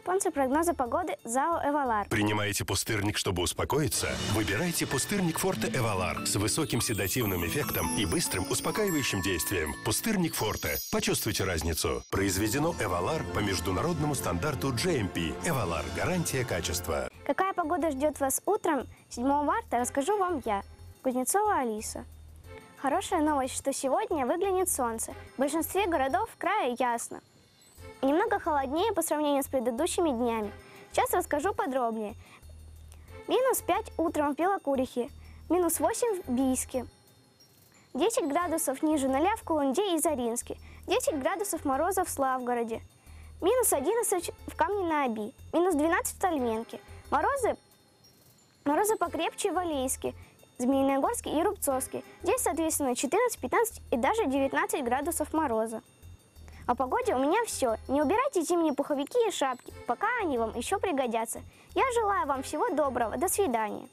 Спонсор прогноза погоды ЗАО «Эвалар». Принимаете пустырник, чтобы успокоиться? Выбирайте пустырник Форте Эвалар с высоким седативным эффектом и быстрым успокаивающим действием. Пустырник Форте. Почувствуйте разницу. Произведено Эвалар по международному стандарту GMP. Эвалар. Гарантия качества. Какая погода ждет вас утром 7 марта, расскажу вам я, Кузнецова Алиса. Хорошая новость, что сегодня выглянет солнце. В большинстве городов края ясно. Немного холоднее по сравнению с предыдущими днями. Сейчас расскажу подробнее. Минус 5 утром в Белокурихе, минус 8 в Бийске, 10 градусов ниже нуля в Кулунде и Заринске, 10 градусов мороза в Славгороде, минус 11 в Камне-на-Оби, минус 12 в Тальменке. Морозы, морозы покрепче в Алейске, Змеиногорске и Рубцовске. Здесь, соответственно, 14, 15 и даже 19 градусов мороза. О погоде у меня все. Не убирайте зимние пуховики и шапки, пока они вам еще пригодятся. Я желаю вам всего доброго. До свидания.